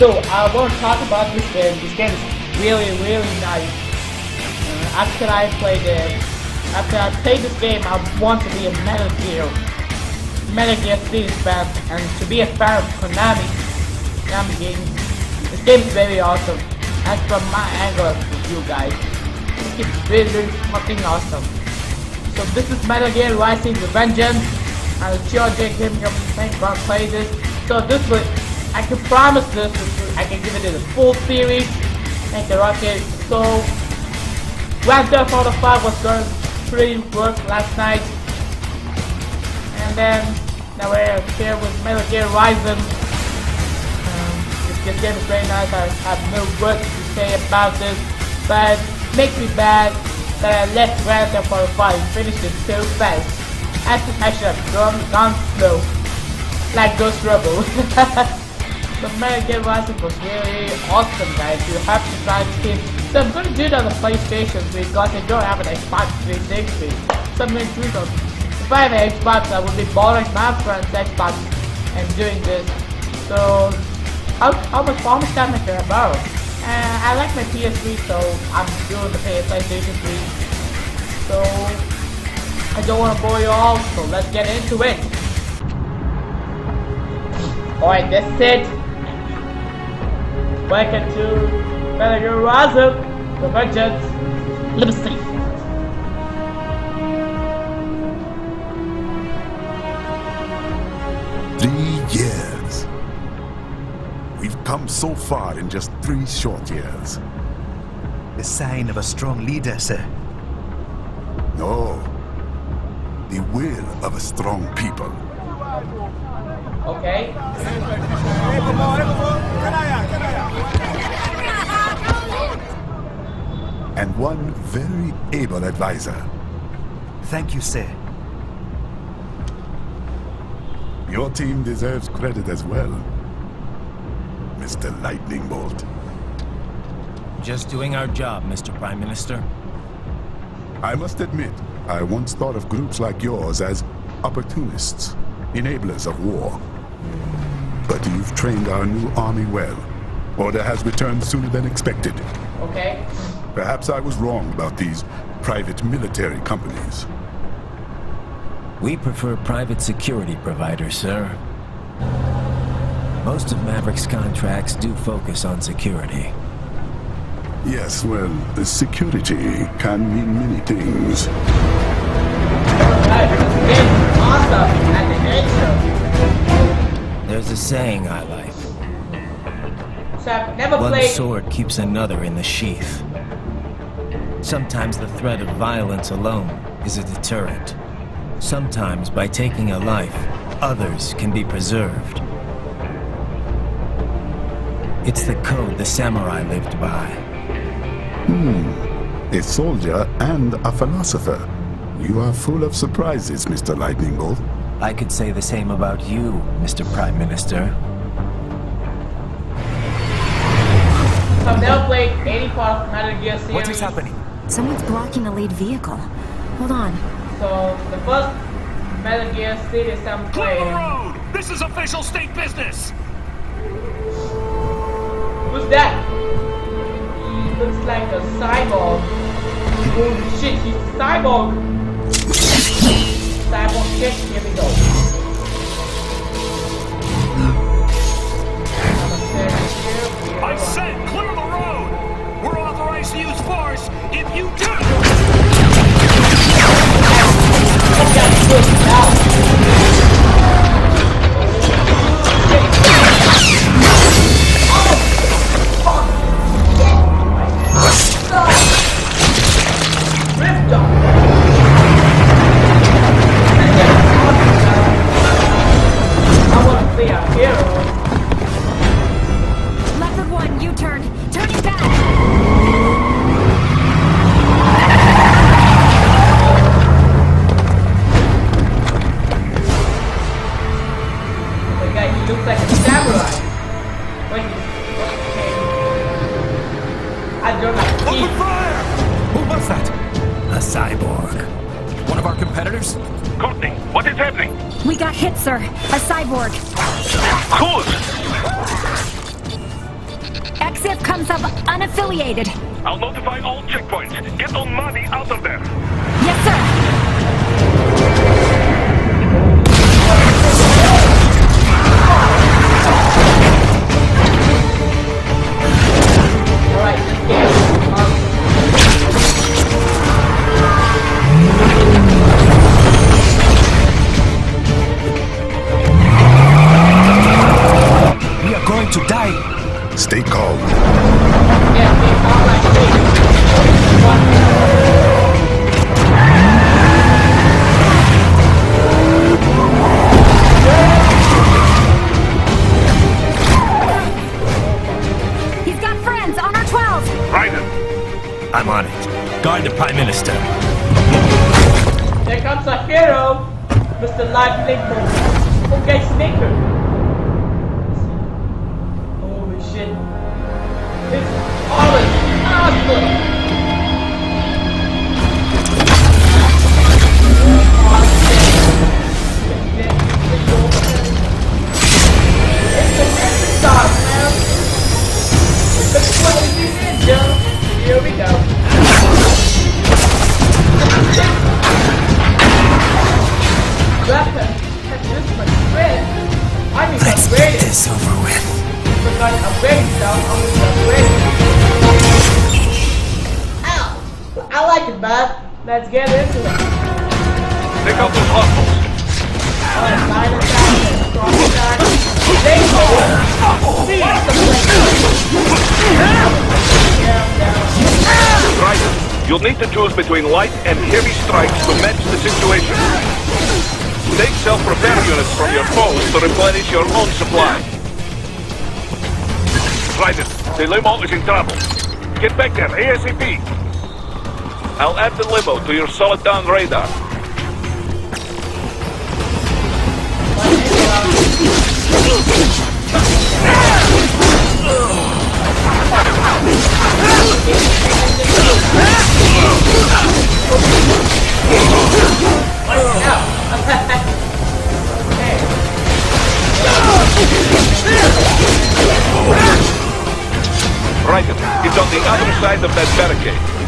So I want to talk about this game. This game is really, really nice. Uh, after I played it, after I played this game, I want to be a Metal Gear, Metal Gear Series fan, and to be a fan of Konami, Konami games. This game is very awesome. And from my angle of you guys, this it's really really fucking awesome. So this is Metal Gear Rising Revengeance, and it's your J Gaming thank God play this. So this will, I can promise this, I can give it in a full series, make the rocket. So Grand Theft Auto 5 was going pretty work last night, and then now we're here with Metal Gear Rising. Um, this, game is very nice. I have no words to say about this, but it makes me bad that I let Grand Theft Auto 5 finish it so fast. I, I should have gone, gone slow, like Ghost Rebel. but Metal Rising was really awesome guys, you have to try this game. So I'm gonna do it on the PlayStation because I don't have an Xbox 360. So I'm gonna do it on, if I have an Xbox I will be borrowing my friend's Xbox and doing this. So how, how much how much time can I borrow? Uh, I like my PS3 so I'm doing the PlayStation 3. So I don't want to bore you all, so let's get into it. Alright, that's it. Welcome to Metal Gear Rising, Revengeance, Liberty. Three years. We've come so far in just three short years. The sign of a strong leader, sir. No. The will of a strong people. Okay. And one very able advisor. Thank you, sir. Your team deserves credit as well. Mr. Lightning Bolt. Just doing our job, Mr. Prime Minister. I must admit, I once thought of groups like yours as opportunists, enablers of war. But you've trained our new army well. Order has returned sooner than expected. Okay. Perhaps I was wrong about these private military companies. We prefer private security providers, sir. Most of Maverick's contracts do focus on security. Yes, well, security can mean many things. Alright, this game is awesome at the intro. There's a saying I like. So never One played. sword keeps another in the sheath. Sometimes the threat of violence alone is a deterrent. Sometimes by taking a life, others can be preserved. It's the code the samurai lived by. Hmm. A soldier and a philosopher. You are full of surprises, Mr. Lightning Bolt. I could say the same about you, Mr. Prime Minister. So I've never played any part Metal Gear series. What is happening? Someone's blocking the lead vehicle. Hold on. So the first Metal Gear City I'm Clear the road! This is official state business! Who's that? He looks like a cyborg. Holy shit, he's a cyborg. Cyborg shit, here we go. Cyborg. One of our competitors? Courtney, what is happening? We got hit, sir. A cyborg. Cool! comes up Unaffiliated. I'll notify all checkpoints. Get on money out of there. I'm on it. Guard the Prime Minister. There comes our hero, Mr. Live Lincoln. Okay, Snicker. Holy shit. It's always awesome. It's the man. Let's get into it. take out those hostiles. Alright, line attack, strong attack. They go. What's the play? Yeah, down. Raiden, you'll need to choose between light and heavy strikes to match the situation. Take self-repair units from your foes to replenish your own supply. Raiden, the limo is in trouble. Get back there ASAP. I'll add the limo to your Soliton radar. Raiden, it's on the other side of that barricade.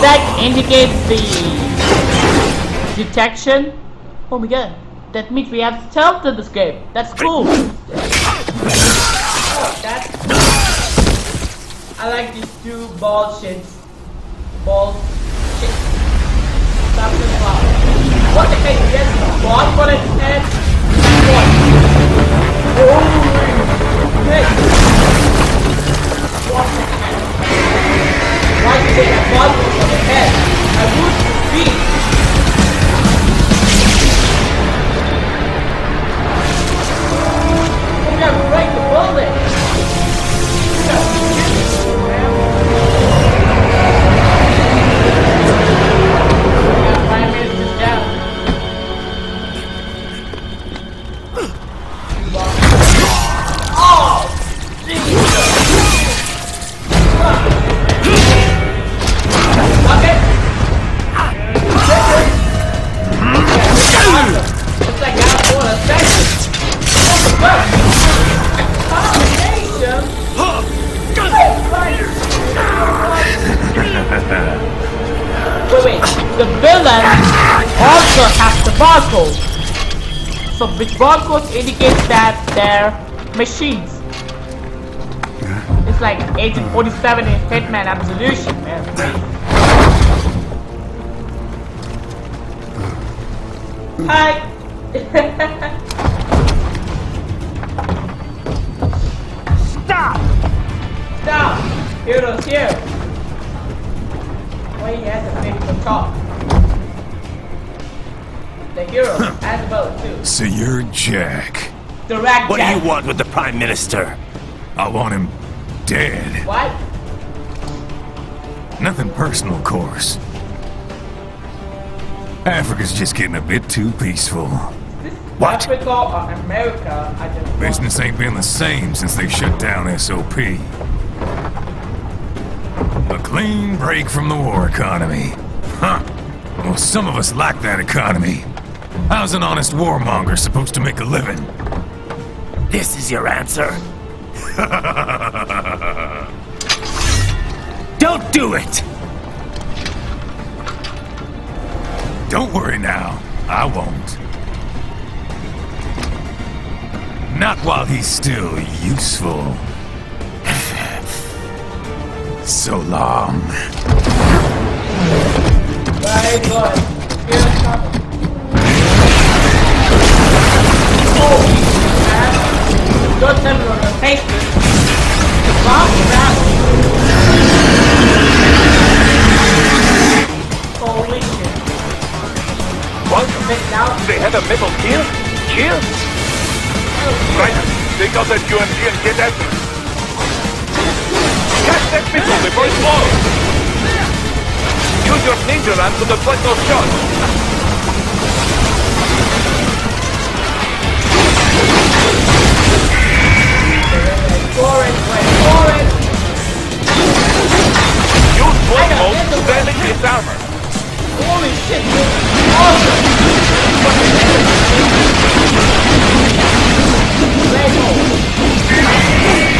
That indicates the detection. Oh my god. That means we have stealth in this game. That's cool. That's I like these two ball shits. Ball shit. Something about what the heck this? Ball for its head? So which barcode indicates that they're machines. It's like Agent 47 in Hitman Absolution, man. Hi. Stop! Stop! Heroes here. Why he has a big the top? The hero has a boat too. So you're Jack. The Direct What do you want with the Prime Minister? I want him dead. What? Nothing personal, of course. Africa's just getting a bit too peaceful. This What? Africa or America, I just Business ain't been the same since they shut down SOP. A clean break from the war economy. Huh. Well, some of us like that economy. How's an honest warmonger supposed to make a living? This is your answer? Don't do it! Don't worry now. I won't. Not while he's still useful. so long. Very Don't tell me we're gonna face this. Bomb. Holy shit. What? Now. They have a metal gear? Gear? Right. Take out that and get after it. Catch that missile before it blows! Use your ninja run to deflect those shots. Forward, way forward. Use mode to damage its armor. Holy shit, dude. Awesome. Rainbow.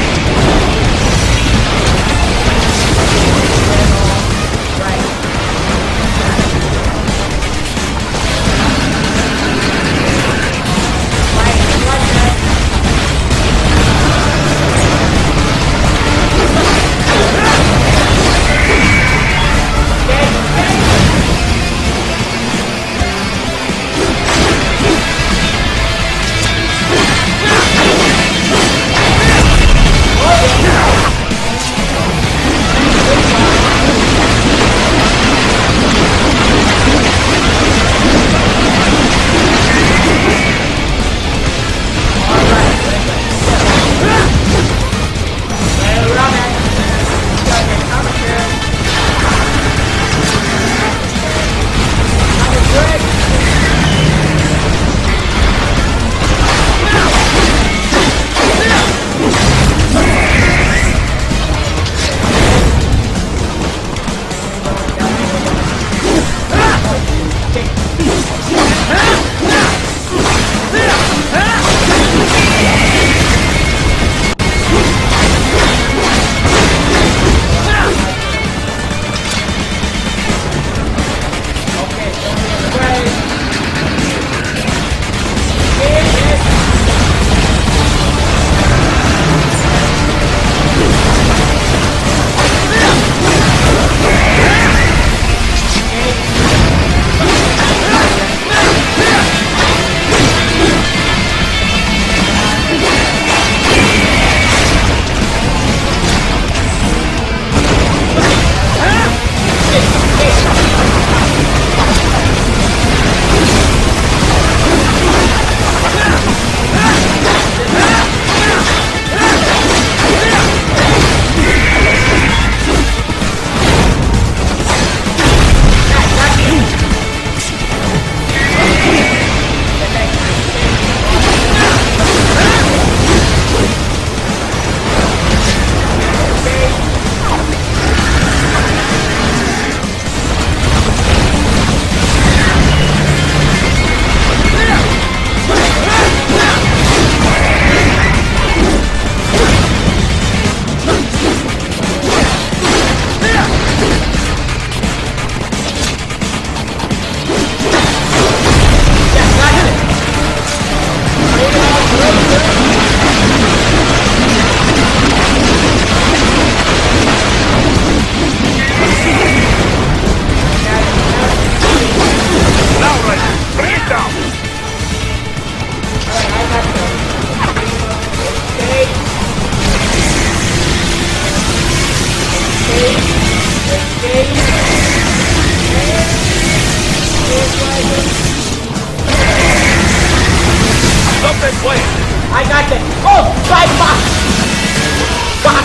I got it. Oh, right box.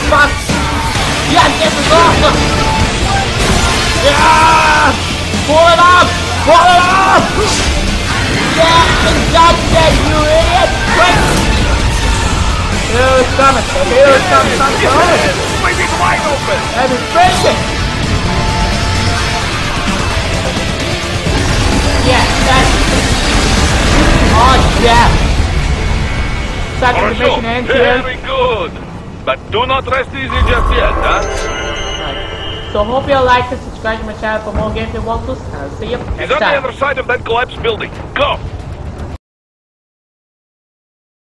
Box. Yes, this is awesome. Yeah. Pull it up. Pull it up. yeah, and gotcha, you idiot! Quick! Here it's coming. Here it comes. Comes coming. Leaving wide open! That is breaking. Yeah, that's. Oh, yeah. Second Alright, so, division ends here. very good. But do not rest easy just yet, huh? Right. So hope you like and subscribe to my channel for more gameplay walkthroughs. And I'll see you He's next on the other side of that collapsed building. Go!